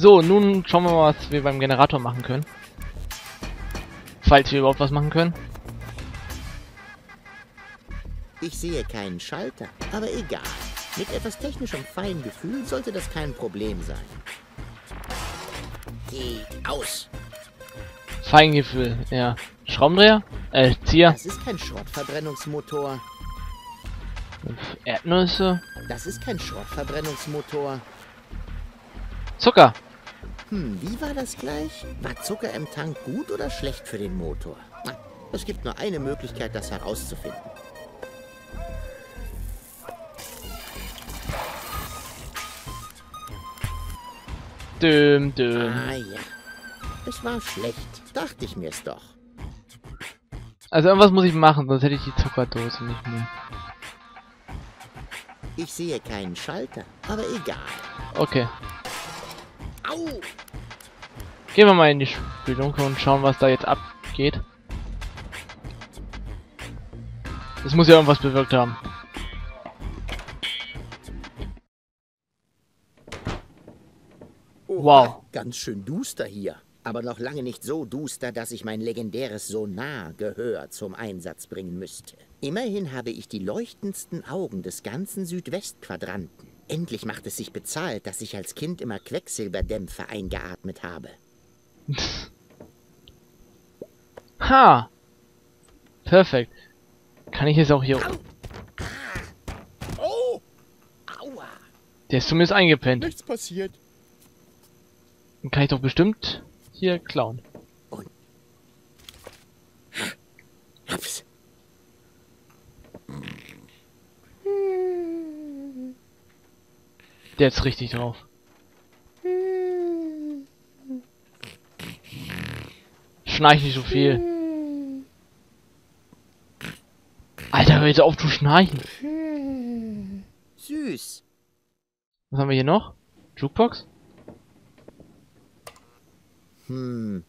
So, nun schauen wir mal, was wir beim Generator machen können. Falls wir überhaupt was machen können. Ich sehe keinen Schalter, aber egal. Mit etwas technischem Feingefühl sollte das kein Problem sein. Geh aus! Feingefühl, ja. Schraubendreher? Äh, Zieher? Das ist kein Schrottverbrennungsmotor. Erdnüsse? Das ist kein Schrottverbrennungsmotor. Zucker? Hm, wie war das gleich? War Zucker im Tank gut oder schlecht für den Motor? Es gibt nur eine Möglichkeit, das herauszufinden. Düm, düm. Ah ja. Es war schlecht. Dachte ich mir's doch. Also irgendwas muss ich machen, sonst hätte ich die Zuckerdose nicht mehr. Ich sehe keinen Schalter, aber egal. Okay. Au! Gehen wir mal in die Spelunke und schauen, was da jetzt abgeht. Das muss ja irgendwas bewirkt haben. Oha, Wow. Ganz schön duster hier. Aber noch lange nicht so duster, dass ich mein legendäres Sonar-Gehör zum Einsatz bringen müsste. Immerhin habe ich die leuchtendsten Augen des ganzen Südwestquadranten. Endlich macht es sich bezahlt, dass ich als Kind immer Quecksilberdämpfe eingeatmet habe. Ha! Perfekt. Kann ich jetzt auch hier... Oh! Aua! Der ist zumindest eingepennt. Nichts passiert. Dann kann ich doch bestimmt hier klauen. Der ist richtig drauf. Schnarch nicht so viel. Alter, hör jetzt auf zu schnarchen. Süß. Was haben wir hier noch? Jukebox? Hm,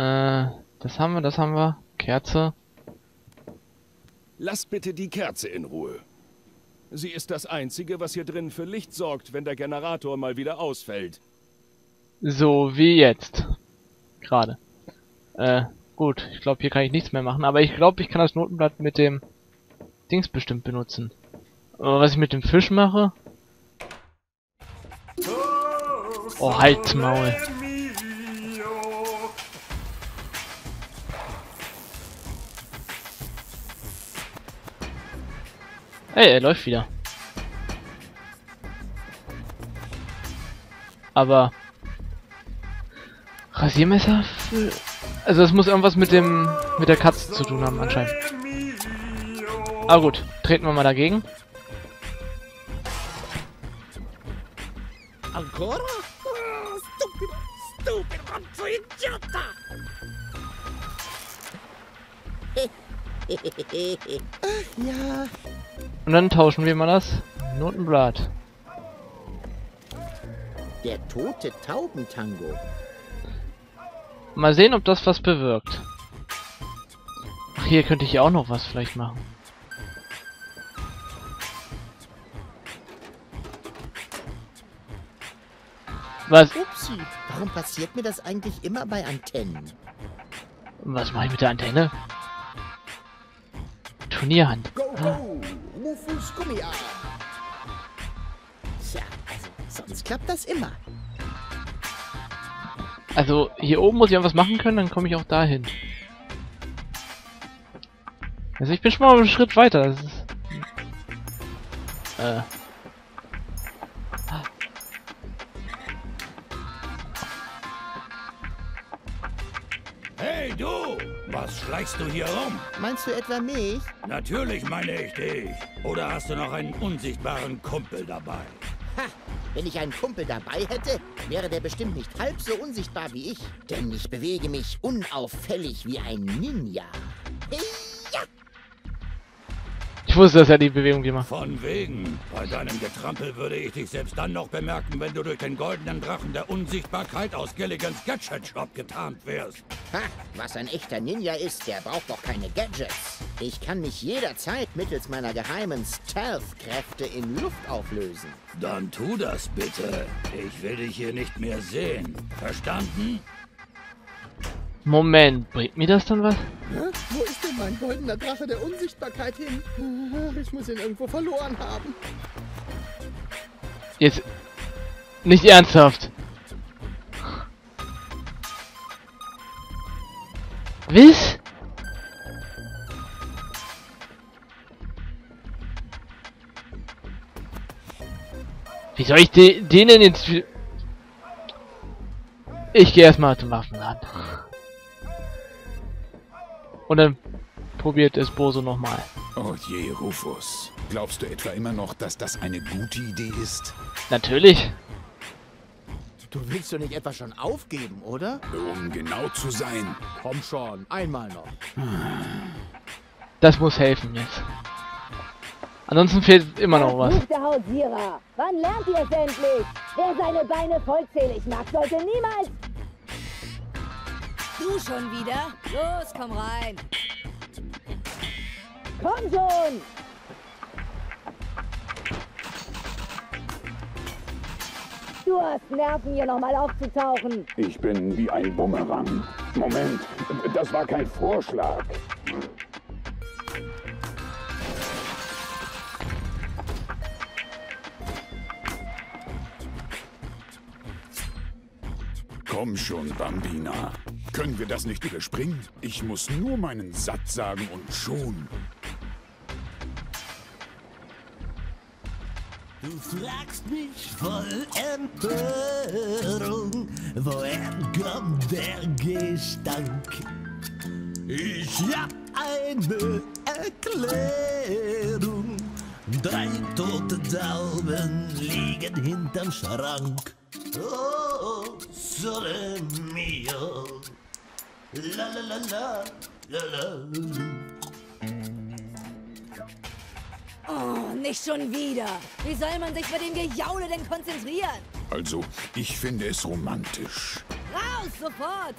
Äh, das haben wir, das haben wir. Kerze. Lass bitte die Kerze in Ruhe. Sie ist das Einzige, was hier drin für Licht sorgt, wenn der Generator mal wieder ausfällt. So wie jetzt. Gerade. Äh, gut. Ich glaube, hier kann ich nichts mehr machen. Aber ich glaube, ich kann das Notenblatt mit dem Dings bestimmt benutzen. Aber was ich mit dem Fisch mache? Oh, halt's Maul. Ey, er läuft wieder. Aber Rasiermesser? Also es muss irgendwas mit dem mit der Katze zu tun haben anscheinend. Ah gut, treten wir mal dagegen. ancora? Oh, stupido, stupido, razzo idiota! Ach ja, Und dann tauschen wir mal das Notenblatt. der tote Taubentango. Mal sehen, ob das was bewirkt. Ach, hier könnte ich auch noch was vielleicht machen. Was? Upsi, warum passiert mir das eigentlich immer bei Antennen? Was mache ich mit der Antenne? Turnierhand. Go, go! Rufus Gummiarm! Tja, also, sonst klappt das immer. Also, hier oben muss ich irgendwas machen können, dann komme ich auch dahin. Also ich bin schon mal einen Schritt weiter. Das ist... Äh. Hey du! Was schleichst du hier rum? Meinst du etwa mich? Natürlich meine ich dich. Oder hast du noch einen unsichtbaren Kumpel dabei? Ha! Wenn ich einen Kumpel dabei hätte, wäre der bestimmt nicht halb so unsichtbar wie ich. Denn ich bewege mich unauffällig wie ein Ninja. Ich wusste, dass er die Bewegung gemacht hat. Von wegen. Bei deinem Getrampel würde ich dich selbst dann noch bemerken, wenn du durch den goldenen Drachen der Unsichtbarkeit aus Gilligans Gadget Shop getarnt wärst. Ha, was ein echter Ninja ist, der braucht doch keine Gadgets. Ich kann mich jederzeit mittels meiner geheimen Stealth-Kräfte in Luft auflösen. Dann tu das bitte. Ich will dich hier nicht mehr sehen. Verstanden? Moment, bringt mir das dann was? Hä? Wo ist denn mein goldener Drache der Unsichtbarkeit hin? Ich muss ihn irgendwo verloren haben. Jetzt. Nicht ernsthaft. Was? Wie soll ich de denen jetzt... Ich gehe erstmal zum Waffenladen. Und dann probiert es Boso nochmal. Oh je, Rufus. Glaubst du etwa immer noch, dass das eine gute Idee ist? Natürlich. Du willst doch nicht etwa schon aufgeben, oder? Um genau zu sein, Komm schon, einmal noch. Das muss helfen jetzt. Ansonsten fehlt immer noch was. Der Hausierer. Wann lernt ihr es endlich? Wer seine Beine vollzählig macht, sollte niemals... Du schon wieder? Los, komm rein. Komm schon! Du hast Nerven, hier nochmal aufzutauchen. ich bin wie ein Bumerang. Moment, das war kein Vorschlag. Komm schon, Bambina. Können wir das nicht überspringen? Ich muss nur meinen Satz sagen und schon. Du fragst mich voll Empörung, woher kommt der Gestank? Ich hab eine Erklärung. Drei tote Tauben liegen hinterm Schrank. Oh, sole mio. La la la la, la la. Oh, nicht schon wieder. Wie soll man sich bei dem Gejaule denn konzentrieren? Also, ich finde es romantisch. Raus, sofort!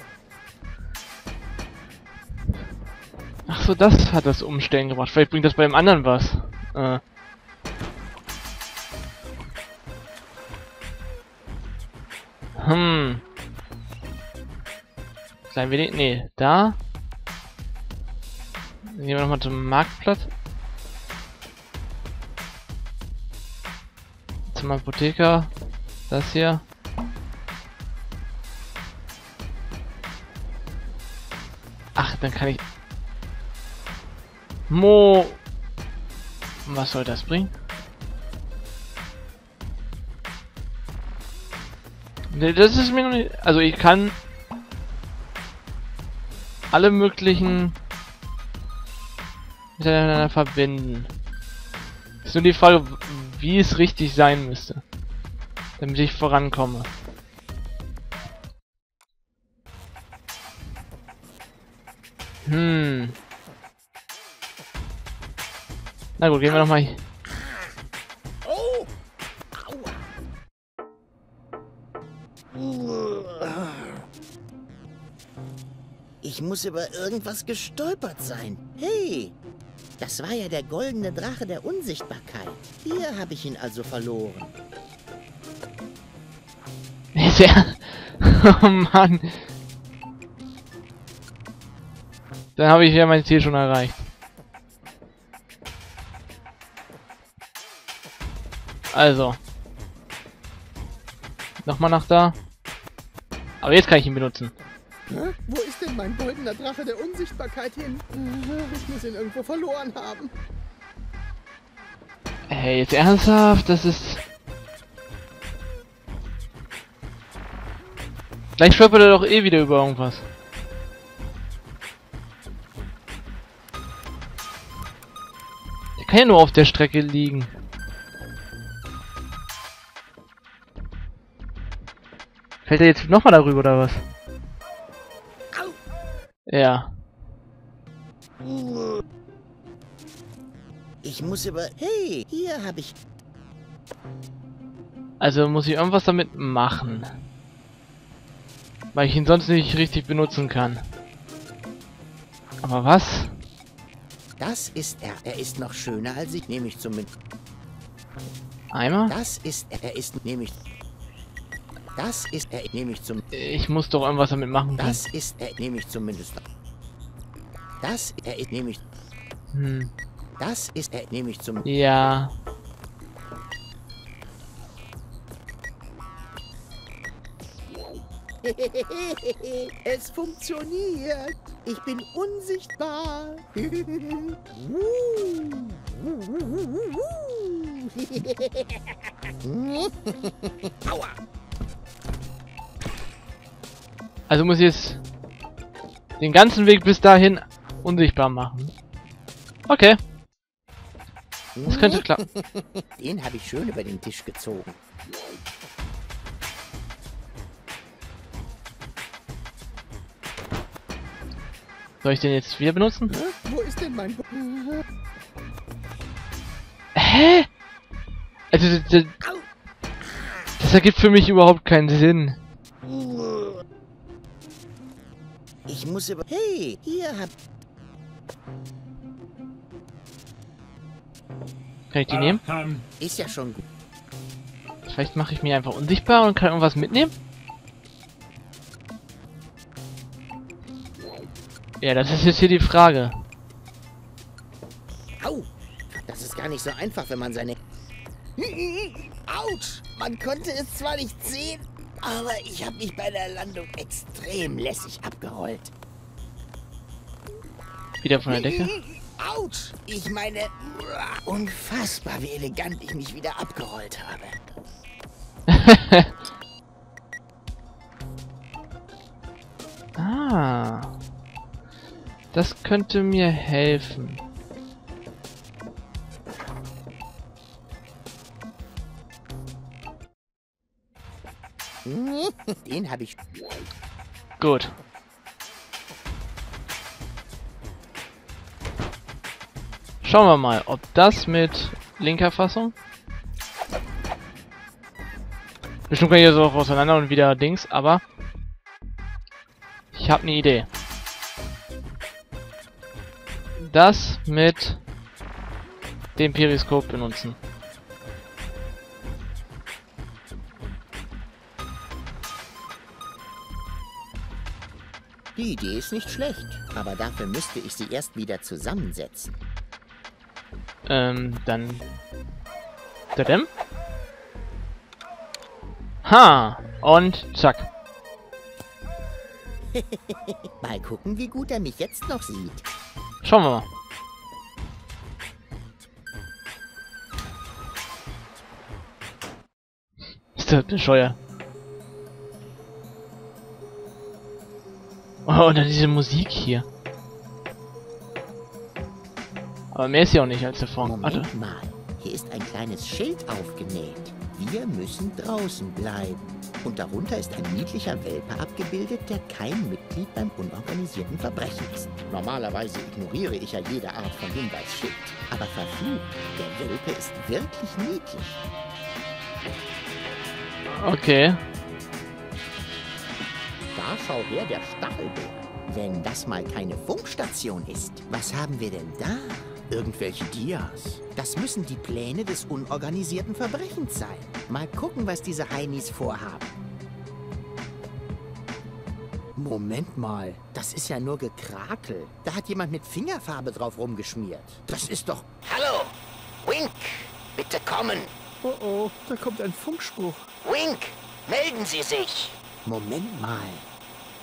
Ach so, das hat das Umstellen gebracht. Vielleicht bringt das beim anderen was. Äh. Hm. Klein wenig. Nee, da. Gehen wir nochmal zum Marktplatz. Zum Apotheker. Das hier. Ach, dann kann ich Mo. Was soll das bringen? Ne, das ist mir noch nicht. Also ich kann alle möglichen miteinander verbinden. Ist nur die Frage, wie es richtig sein müsste, damit ich vorankomme. Hm. Na gut, gehen wir nochmal. Ich muss über irgendwas gestolpert sein. Hey! Das war ja der goldene Drache der Unsichtbarkeit. Hier habe ich ihn also verloren. Sehr. Oh Mann. Dann habe ich ja mein Ziel schon erreicht. Also. Nochmal nach da. Aber jetzt kann ich ihn benutzen. Hä? Wo ist denn mein goldener Drache der Unsichtbarkeit hin? Ich muss ihn irgendwo verloren haben. Hey, jetzt ernsthaft? Das ist... Gleich stolpert er doch eh wieder über irgendwas. Der kann ja nur auf der Strecke liegen. Fällt er jetzt nochmal darüber oder was? Ja. Ich muss über... Hey! Hier habe ich... Also muss ich irgendwas damit machen. Weil ich ihn sonst nicht richtig benutzen kann. Aber was? Das ist er. Er ist noch schöner als ich, nehme ich zumindest. Eimer? Das ist er. Er ist nämlich. Das ist er, nehme ich zum. Ich muss doch irgendwas damit machen können. Das ist er, nehme ich zumindest. Das er ist nehme ich. Hm. Das ist er, nehme ich zum. Ja. es funktioniert. Ich bin unsichtbar. Aua. Also muss ich jetzt den ganzen Weg bis dahin unsichtbar machen. Okay, das könnte klappen. Den habe ich schön über den Tisch gezogen. Soll ich den jetzt wieder benutzen? Wo ist denn mein... Hä? Also, das, das, das ergibt für mich überhaupt keinen Sinn. Ich muss über... Hey, hier hab... Kann ich die nehmen? Ist ja schon gut. Vielleicht mache ich mich einfach unsichtbar und kann irgendwas mitnehmen? Ja, das ist jetzt hier die Frage. Au! Das ist gar nicht so einfach, wenn man seine... Autsch! Man konnte es zwar nicht sehen, aber ich habe mich bei der Landung extrem lässig abgerollt. Wieder von der Decke. Autsch! Ich meine, unfassbar, wie elegant ich mich wieder abgerollt habe. ah. Das könnte mir helfen. Den habe ich... Gut. Schauen wir mal, ob das mit linker Fassung... Bestimmt kann ich so auch auseinander und wieder Dings, aber... Ich habe eine Idee. Das mit dem Periskop benutzen. Die Idee ist nicht schlecht, aber dafür müsste ich sie erst wieder zusammensetzen. Ähm, dann... Tadam. Ha! Und zack. Mal gucken, wie gut er mich jetzt noch sieht. Schauen wir mal. Ist das bescheuert. Oh, und dann diese Musik hier. Aber mehr ist ja auch nicht als davor. Warte. Moment mal, hier ist ein kleines Schild aufgenäht. Wir müssen draußen bleiben. Und darunter ist ein niedlicher Welpe abgebildet, der kein Mitglied beim unorganisierten Verbrechen ist. Normalerweise ignoriere ich ja jede Art von Hinweisschild. Aber verflucht, der Welpe ist wirklich niedlich. Okay. Schau her, der Stachelbär. Wenn das mal keine Funkstation ist, was haben wir denn da? Irgendwelche Dias. Das müssen die Pläne des unorganisierten Verbrechens sein. Mal gucken, was diese Heinis vorhaben. Moment mal, das ist ja nur Gekrakel. Da hat jemand mit Fingerfarbe drauf rumgeschmiert. Das ist doch... Hallo! Wink! Bitte kommen! Oh oh, da kommt ein Funkspruch. Wink! Melden Sie sich! Moment mal.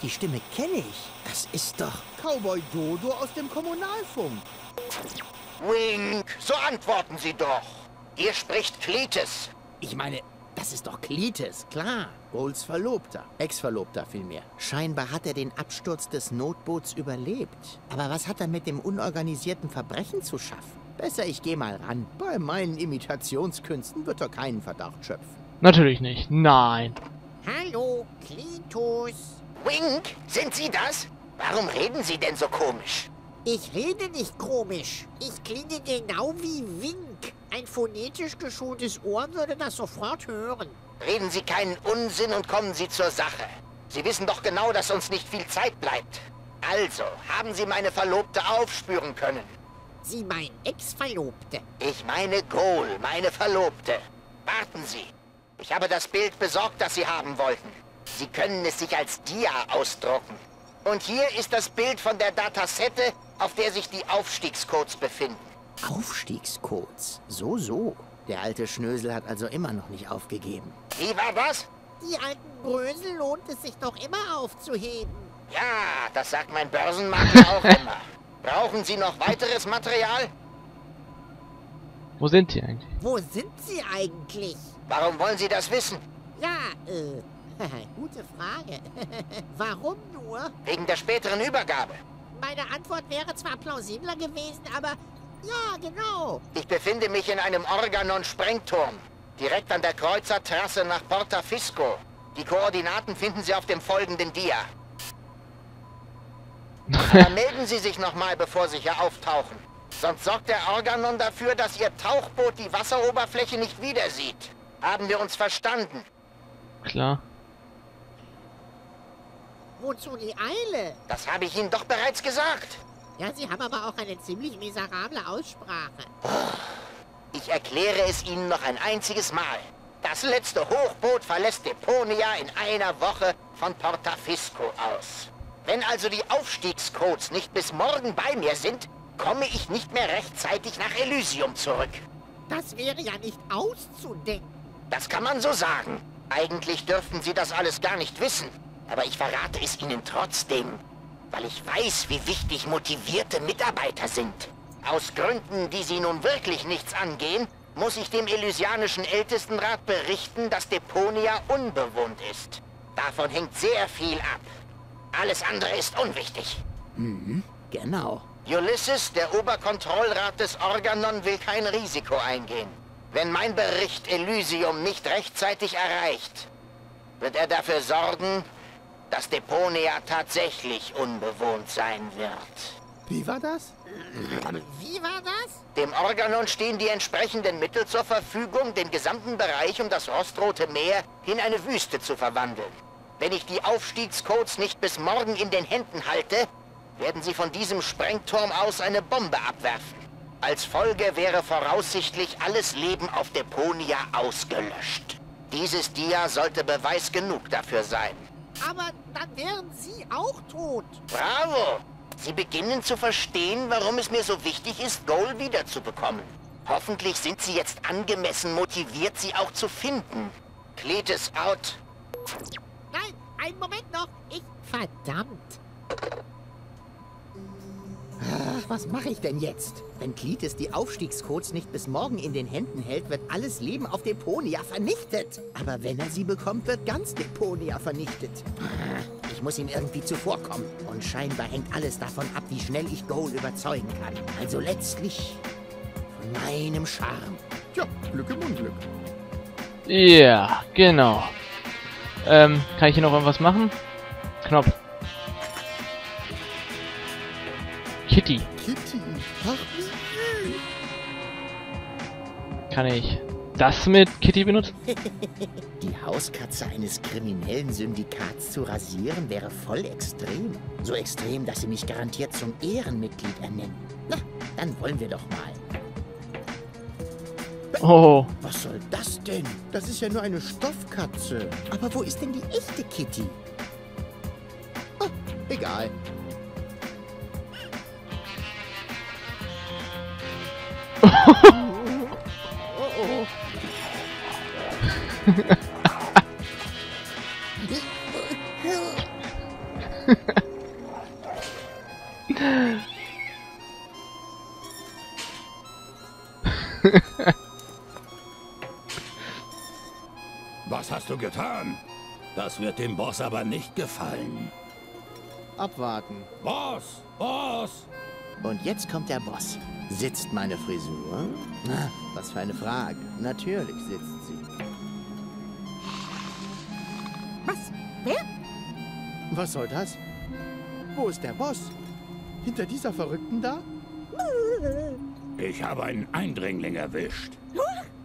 Die Stimme kenne ich. Das ist doch... Cowboy Dodo aus dem Kommunalfunk. Wink, so antworten Sie doch. Hier spricht Cletus. Ich meine, das ist doch Cletus, klar. Bowles Verlobter. Ex-Verlobter vielmehr. Scheinbar hat er den Absturz des Notboots überlebt. Aber was hat er mit dem unorganisierten Verbrechen zu schaffen? Besser, ich gehe mal ran. Bei meinen Imitationskünsten wird er keinen Verdacht schöpfen. Natürlich nicht. Nein. Hallo, Cletus. Wink, sind Sie das? Warum reden Sie denn so komisch? Ich rede nicht komisch. Ich klinge genau wie Wink. Ein phonetisch geschultes Ohr würde das sofort hören. Reden Sie keinen Unsinn und kommen Sie zur Sache. Sie wissen doch genau, dass uns nicht viel Zeit bleibt. Also, haben Sie meine Verlobte aufspüren können? Sie mein Ex-Verlobte. Ich meine Goal, meine Verlobte. Warten Sie. Ich habe das Bild besorgt, das Sie haben wollten. Sie können es sich als Dia ausdrucken. Und hier ist das Bild von der Datasette, auf der sich die Aufstiegscodes befinden. Aufstiegscodes? So, so. Der alte Schnösel hat also immer noch nicht aufgegeben. Wie war das? Die alten Brösel lohnt es sich doch immer aufzuheben. Ja, das sagt mein Börsenmakler auch immer. Brauchen Sie noch weiteres Material? Wo sind die eigentlich? Wo sind sie eigentlich? Warum wollen Sie das wissen? Ja, äh, gute Frage. Warum nur? Wegen der späteren Übergabe. Meine Antwort wäre zwar plausibler gewesen, aber ja, genau. Ich befinde mich in einem Organon-Sprengturm. Direkt an der Kreuzertrasse nach Porta Fisco. Die Koordinaten finden Sie auf dem folgenden Dia. Aber melden Sie sich nochmal, bevor Sie hier auftauchen. Sonst sorgt der Organon dafür, dass Ihr Tauchboot die Wasseroberfläche nicht wieder sieht. Haben wir uns verstanden? Klar. Wozu die Eile? Das habe ich Ihnen doch bereits gesagt. Ja, Sie haben aber auch eine ziemlich miserable Aussprache. Ich erkläre es Ihnen noch ein einziges Mal. Das letzte Hochboot verlässt Deponia in einer Woche von Porta Fisco aus. Wenn also die Aufstiegscodes nicht bis morgen bei mir sind, komme ich nicht mehr rechtzeitig nach Elysium zurück. Das wäre ja nicht auszudenken. Das kann man so sagen. Eigentlich dürften Sie das alles gar nicht wissen. Aber ich verrate es Ihnen trotzdem, weil ich weiß, wie wichtig motivierte Mitarbeiter sind. Aus Gründen, die Sie nun wirklich nichts angehen, muss ich dem Elysianischen Ältestenrat berichten, dass Deponia unbewohnt ist. Davon hängt sehr viel ab. Alles andere ist unwichtig. Mhm, genau. Ulysses, der Oberkontrollrat des Organon, will kein Risiko eingehen. Wenn mein Bericht Elysium nicht rechtzeitig erreicht, wird er dafür sorgen, dass Deponia tatsächlich unbewohnt sein wird. Wie war das? Wie war das? Dem Organon stehen die entsprechenden Mittel zur Verfügung, den gesamten Bereich um das Rostrote Meer in eine Wüste zu verwandeln. Wenn ich die Aufstiegscodes nicht bis morgen in den Händen halte, werden sie von diesem Sprengturm aus eine Bombe abwerfen. Als Folge wäre voraussichtlich alles Leben auf Deponia ausgelöscht. Dieses Dia sollte Beweis genug dafür sein. Aber dann wären Sie auch tot. Bravo! Sie beginnen zu verstehen, warum es mir so wichtig ist, Goal wiederzubekommen. Hoffentlich sind Sie jetzt angemessen motiviert, sie auch zu finden. Cletus out. Nein, einen Moment noch. Ich... Verdammt. Was mache ich denn jetzt? Wenn Klitis die Aufstiegscodes nicht bis morgen in den Händen hält, wird alles Leben auf Deponia vernichtet. Aber wenn er sie bekommt, wird ganz Deponia vernichtet. Ich muss ihm irgendwie zuvorkommen. Und scheinbar hängt alles davon ab, wie schnell ich Goal überzeugen kann. Also letztlich von meinem Charme. Tja, Glück im Unglück. Ja, genau. Ähm, kann ich hier noch irgendwas machen? Knopf. Kitty. Kitty, ach. Kann ich das mit Kitty benutzen? Die Hauskatze eines kriminellen Syndikats zu rasieren wäre voll extrem. So extrem, dass sie mich garantiert zum Ehrenmitglied ernennen. Na, dann wollen wir doch mal. Oh, Was soll das denn? Das ist ja nur eine Stoffkatze. Aber wo ist denn die echte Kitty? Ah, egal. Was hast du getan? Das wird dem Boss aber nicht gefallen. Abwarten. Boss! Boss! Und jetzt kommt der Boss. Sitzt meine Frisur? Na, was für eine Frage. Natürlich sitzt sie. Was soll das? Wo ist der Boss? Hinter dieser Verrückten da? Ich habe einen Eindringling erwischt.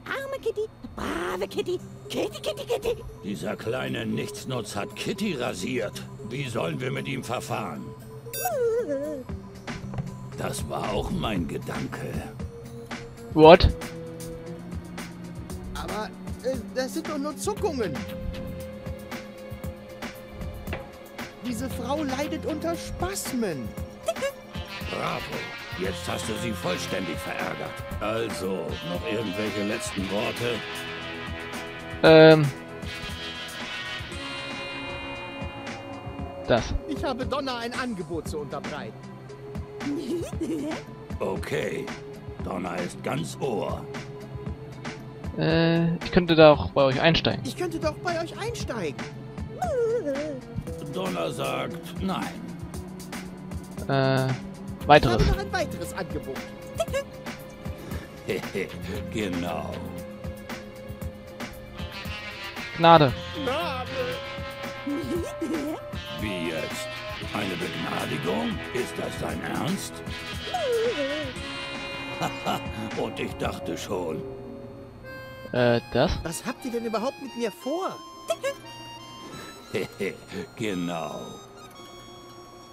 Arme Kitty, brave Kitty, Kitty, Kitty, Kitty. Dieser kleine Nichtsnutz hat Kitty rasiert. Wie sollen wir mit ihm verfahren? Das war auch mein Gedanke. What? Aber äh, das sind doch nur Zuckungen. Diese Frau leidet unter Spasmen. Bravo. Jetzt hast du sie vollständig verärgert. Also, noch irgendwelche letzten Worte? Ähm. Das. Ich habe Donna ein Angebot zu unterbreiten. Okay. Donna ist ganz Ohr. Äh, ich könnte da auch bei euch einsteigen. Ich könnte doch bei euch einsteigen. Donna sagt nein. Äh, Ich weiteres. habe noch ein weiteres Angebot. genau. Gnade. Wie jetzt? Eine Begnadigung? Ist das dein Ernst? Haha, und ich dachte schon. Äh, das? Was habt ihr denn überhaupt mit mir vor? genau.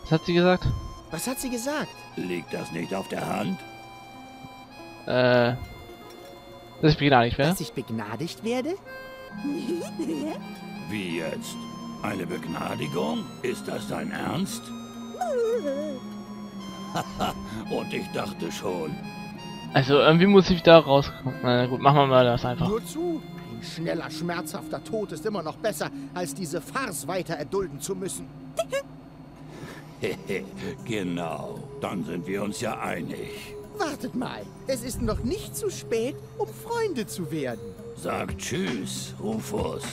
Was hat sie gesagt? Was hat sie gesagt? Liegt das nicht auf der Hand? Äh, dass ich begnadigt werde? Dass ich begnadigt werde? Wie jetzt? Eine Begnadigung? Ist das dein Ernst? Haha, und ich dachte schon. Also, irgendwie muss ich da rauskommen. Na gut, machen wir mal das einfach. Nur zu. Ein schneller, schmerzhafter Tod ist immer noch besser, als diese Farce weiter erdulden zu müssen. genau. Dann sind wir uns ja einig. Wartet mal. Es ist noch nicht zu spät, um Freunde zu werden. Sag Tschüss, Rufus.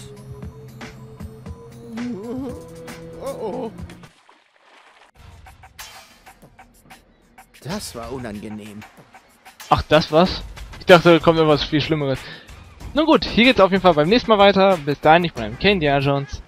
Oh oh. Das war unangenehm. Ach, das was? Ich dachte, da kommt irgendwas viel Schlimmeres. Nun gut, hier geht's auf jeden Fall beim nächsten Mal weiter. Bis dahin, ich bin Candy Jones.